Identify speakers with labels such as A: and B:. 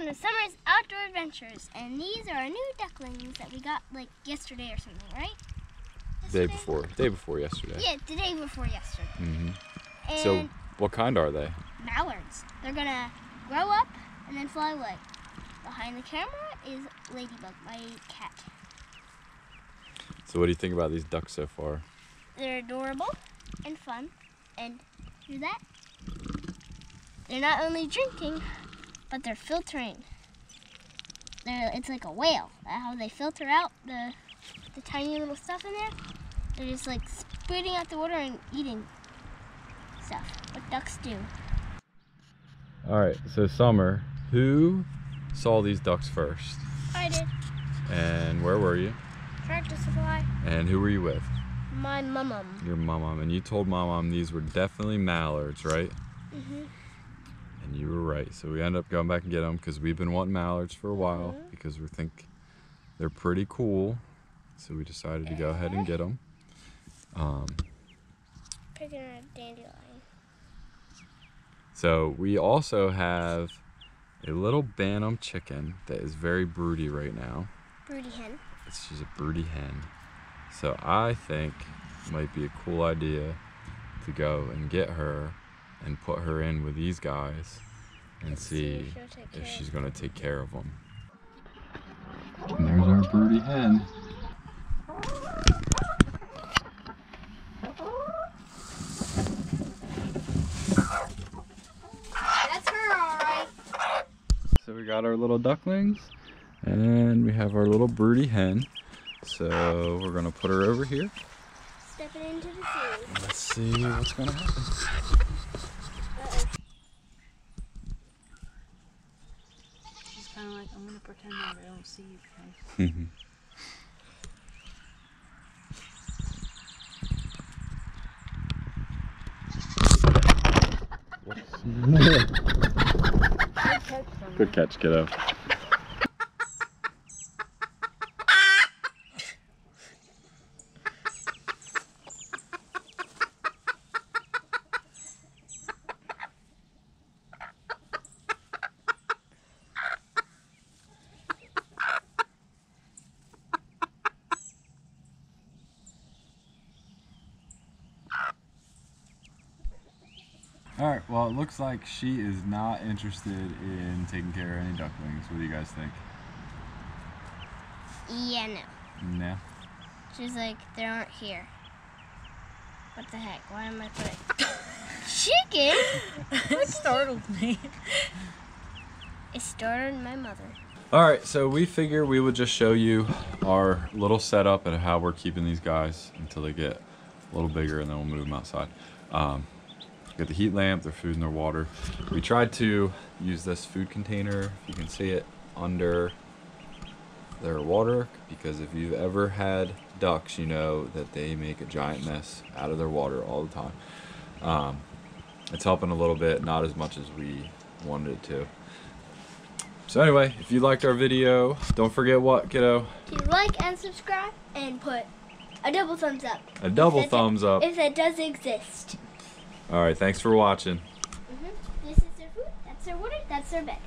A: welcome to Summer's Outdoor Adventures. And these are our new ducklings that we got like yesterday or something, right?
B: Day before, day before yesterday.
A: Yeah, the day before yesterday.
B: Mm hmm
A: And
B: So, what kind are they?
A: mallards. They're gonna grow up and then fly away. Behind the camera is Ladybug, my cat.
B: So, what do you think about these ducks so far?
A: They're adorable and fun. And hear that? They're not only drinking, but they're filtering. They're, it's like a whale. How they filter out the, the tiny little stuff in there. They're just like spitting out the water and eating stuff. What ducks do.
B: All right. So, Summer, who saw these ducks first?
A: I did.
B: And where were you?
A: Tractor supply.
B: And who were you with?
A: My mum.
B: Your mom. And you told mom these were definitely mallards, right?
A: hmm
B: And you were right. So we ended up going back and get them because we've been wanting mallards for a while
A: Mhm.
B: because we think they're pretty cool. So we decided to go ahead and get them. Um,
A: Picking a dandelion.
B: so we also have a little Bantam chicken that is very broody right now.
A: Broody hen.
B: It's she's a broody hen. So I think it might be a cool idea to go and get her and put her in with these guys and
A: Let's see if
B: see
A: she'll
B: if she's gonna take care of them. And there's our broody hen.
A: That's her, alright.
B: So we got our little ducklings and we have our little broody hen. So we're gonna put her over here.
A: Stepping into the sea.
B: Let's see what's gonna happen.
A: Uh-oh.
C: She's kind of like, I'm going to pretend I don't see you guys.
B: Good catch, kiddo. All right. Well, it looks like she is not interested in taking care of any ducklings. What do you guys think?
A: Yeah, no.
B: Nah.
A: She's like, they aren't here. What the heck? Why am I putting chicken?
C: it startled me.
A: It startled my mother.
B: All right. So we figure we would just show you our little setup and how we're keeping these guys until they get a little bigger, and then we'll move them outside. Um, got the heat lamp, their food, and their water. We tried to use this food container. If you can see it under their water because if you've ever had ducks, you know that they make a giant mess out of their water all the time. Um, it's helping a little bit, not as much as we wanted it to. So anyway, if you liked our video, don't forget what, kiddo?
A: To like and subscribe and put a double thumbs up.
B: A double thumbs up.
A: If that does exist.
B: All right, thanks for watching.
A: hmm This is their food. That's their water. That's their bed.